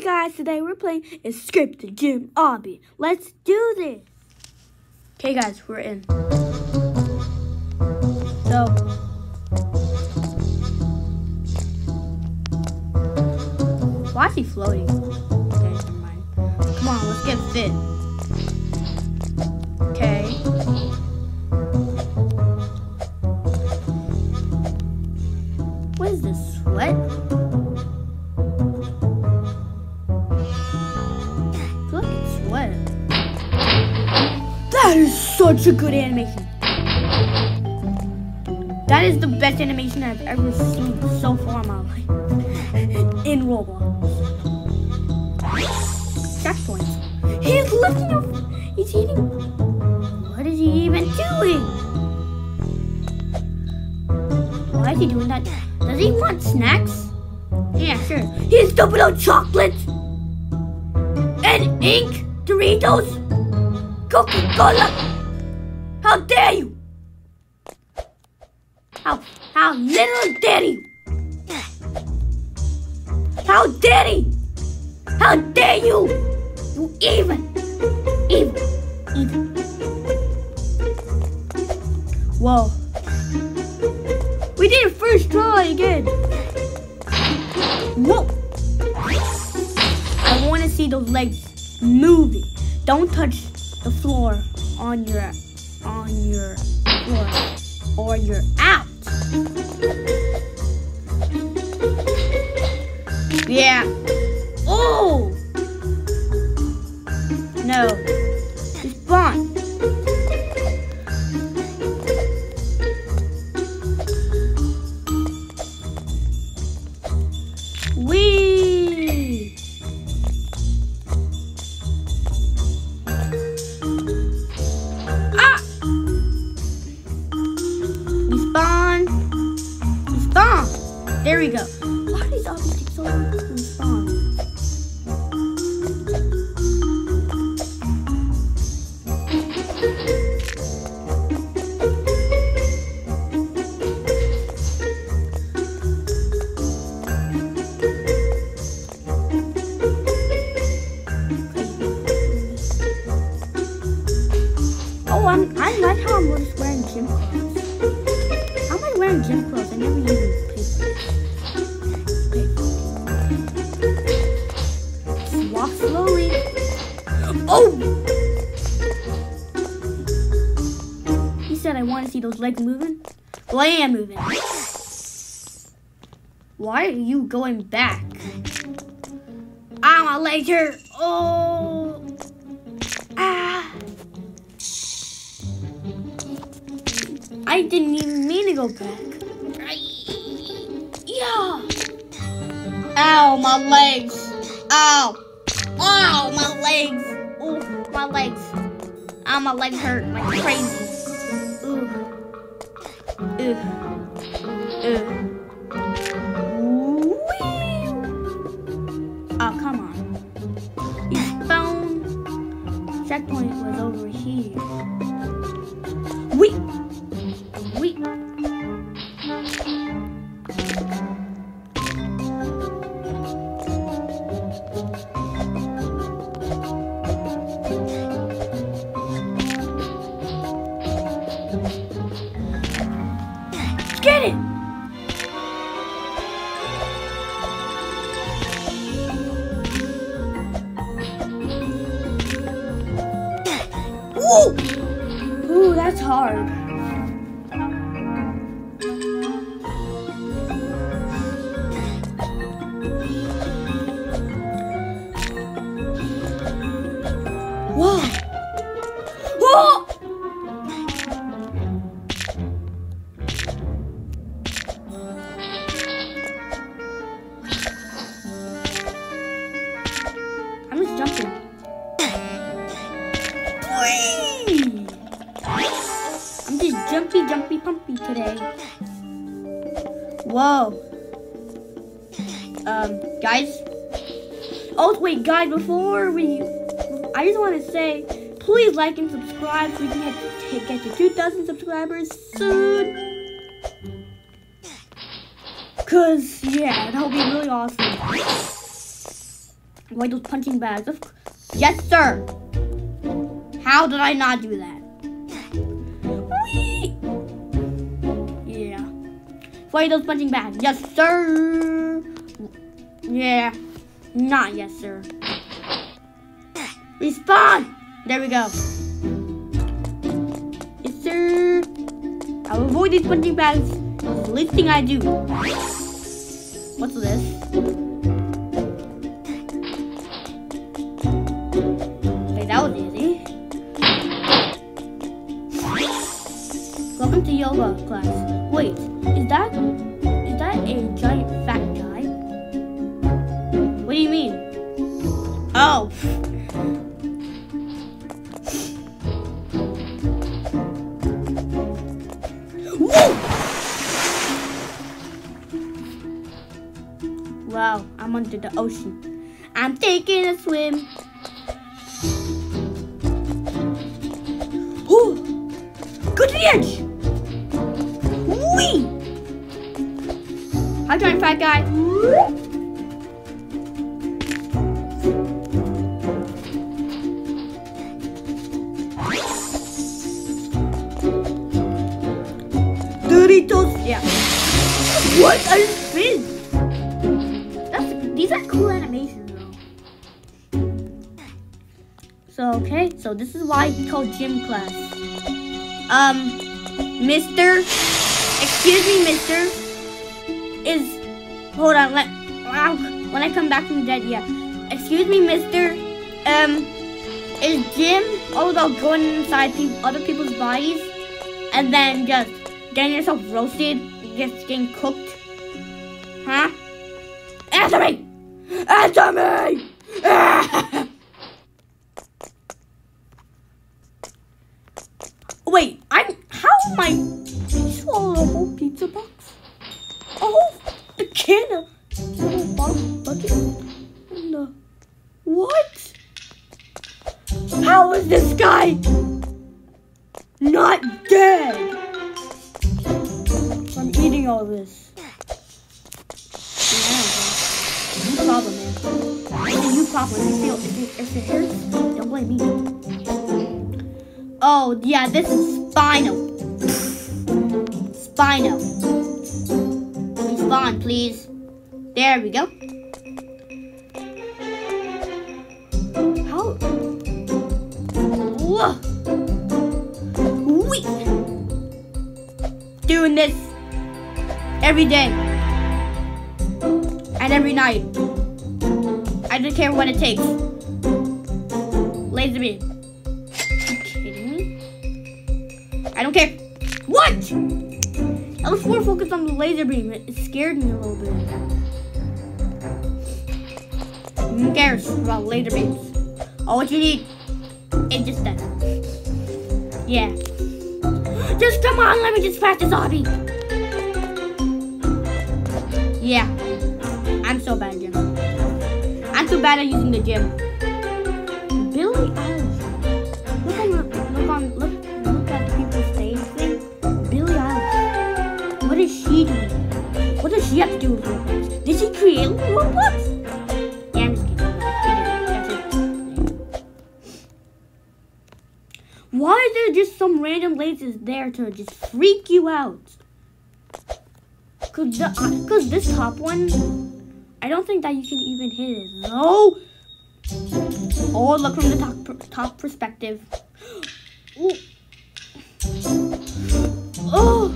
Hey guys, today we're playing Escape the Gym Obby. Let's do this. Okay guys, we're in. So, why is he floating? Okay, never mind. Come on, let's get fit. Okay. What is this, sweat? That is such a good animation. That is the best animation I've ever seen so far in my life. In Roblox. Checkpoints. He's lifting up. He's eating. What is he even doing? Why is he doing that? Does he want snacks? Yeah, sure. He's dumping out chocolate and ink, Doritos, Coca-Cola. How dare you? How how little dare you? How dare he? How dare you? You even, even, even. Whoa. We did it first try again. Whoa. I want to see those legs moving. Don't touch the floor on your on your floor or you're out. Yeah. Oh. No. Legs moving. Well, I am moving. Why are you going back? Ah, my legs hurt. Oh. Ah. I didn't even mean to go back. Yeah. Ow, my legs. Ow. Ow, my legs. Ooh, my legs. Ow, my legs hurt like crazy. Uh, uh, uh. Oh, come on. Checkpoint was over here. Ooh! That's hard. Jumpy, pumpy today. Whoa. Um, guys. Oh, wait, guys, before we... I just want to say, please like and subscribe so we can get, get to 2,000 subscribers soon. Cause, yeah, that would be really awesome. Avoid those punching bags. Yes, sir. How did I not do that? Avoid those punching bags. Yes, sir. Yeah. Not yes, sir. Respawn! There we go. Yes, sir. I'll avoid these punching bags. It's the least thing I do. What's this? That was easy. Welcome to yoga class. I'm under the ocean. I'm taking a swim. Ooh, go to the edge. Wee! Hi, giant fat guy. Doritos. Yeah. What So okay, so this is why he called gym class. Um, Mister, excuse me, Mister, is hold on. Let when I come back from dead, yeah. Excuse me, Mister. Um, is gym all about going inside other people's bodies and then just getting yourself roasted, just getting cooked? Huh? Answer me! Answer me! bucket? No. What? How is this guy not dead? I'm eating all this. Yeah, no problem, man. It's a you problem. If, feel, if, it, if it hurts, don't blame me. Oh, yeah, this is Spino. Spino. Respawn, please. There we go. How? Whoa. Wee. Doing this every day and every night. I don't care what it takes. Laser beam. you kidding me? I don't care. What? I was more focused on the laser beam. It scared me a little bit. Who cares about laser beams? All what you need is just that. Yeah. Just come on, let me just patch this obby. Yeah. I'm so bad at gym. I'm too bad at using the gym. Random lasers there to just freak you out? Cause, the, uh, Cause this top one, I don't think that you can even hit it. No. Oh, look from the top top perspective. Ooh. Oh.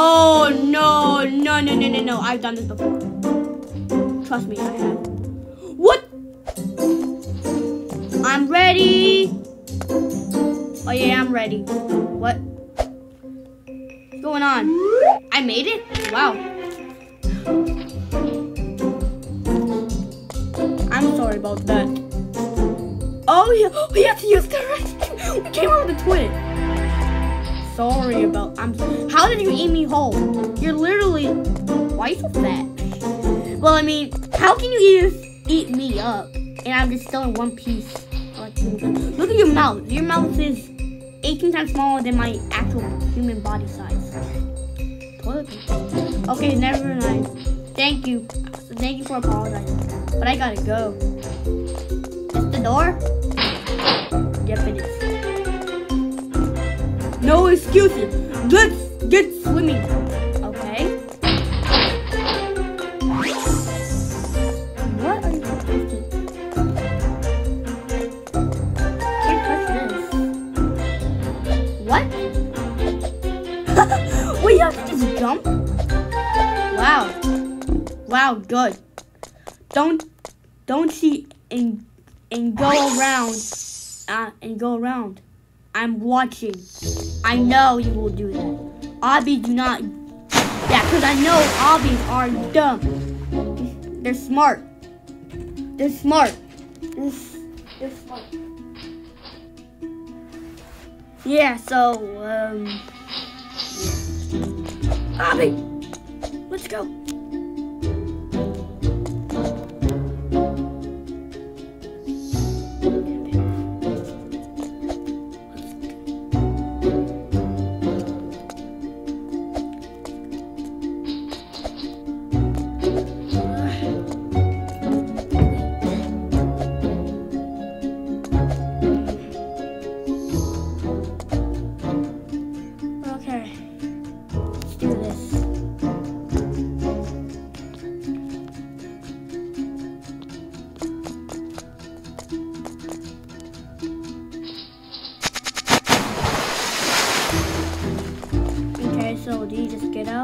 Oh no, no, no, no, no, no. I've done this before. Trust me, I have. What? I'm ready. Oh yeah, I'm ready. What? What's going on? I made it? Wow. I'm sorry about that. Oh yeah, oh, we have to use the rescue. We came out with a twin. Sorry about. I'm. How did you eat me whole? You're literally. Why are you so fat? Well, I mean, how can you eat eat me up and I'm just still in one piece? Look at your mouth. Your mouth is 18 times smaller than my actual human body size. Okay, never mind. Thank you. Thank you for apologizing. But I gotta go. Is the door? Yep, it is. No excuses. Let's get swimming. Good. Don't don't see and and go around uh, and go around. I'm watching. I know you will do that. Obbies do not. Yeah, because I know obbies are dumb. They're smart. They're smart. They're smart. Yeah, so, um. Abby! Let's go.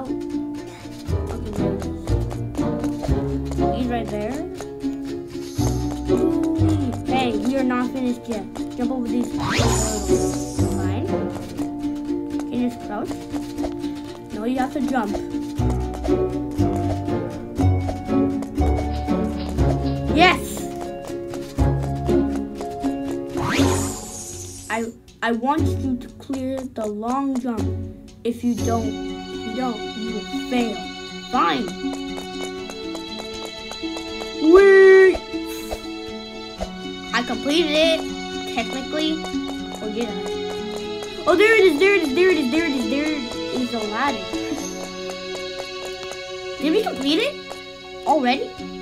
Out? Okay. He's right there. Hey, you're not finished yet. Jump over these. Fine. Can you just crouch? No, you have to jump. Yes! I I want you to clear the long jump. If you don't, you don't, fail. Fine. Wait! I completed it, technically. Or did I? Oh, there it is, there it is, there it is, there it is, there it is the ladder. Did we complete it? Already?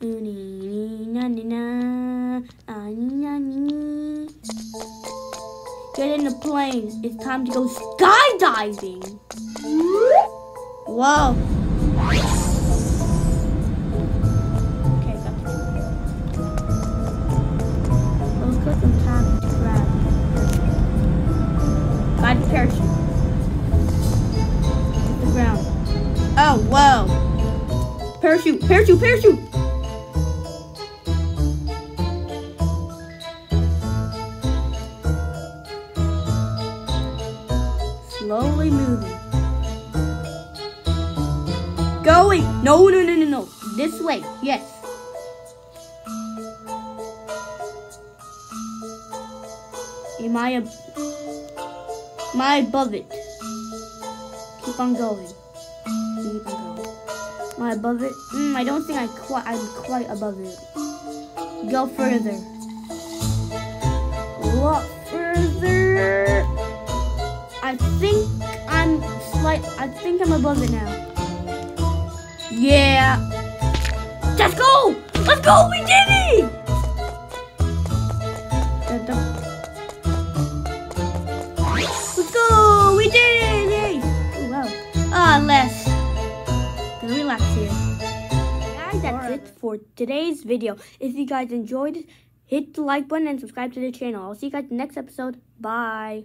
Get in the plane. It's time to go skydiving. Whoa. Okay. Let's grab. The ground. Oh, whoa. Parachute, parachute, parachute. Am I above it? Keep on going. Keep on going. I above it? Mm, I don't think I quite. I'm quite above it. Go further. What further? I think I'm slight. I think I'm above it now. Yeah. Let's go! Let's go! We did it! Guys, that's it for today's video. If you guys enjoyed it, hit the like button and subscribe to the channel. I'll see you guys in the next episode. Bye.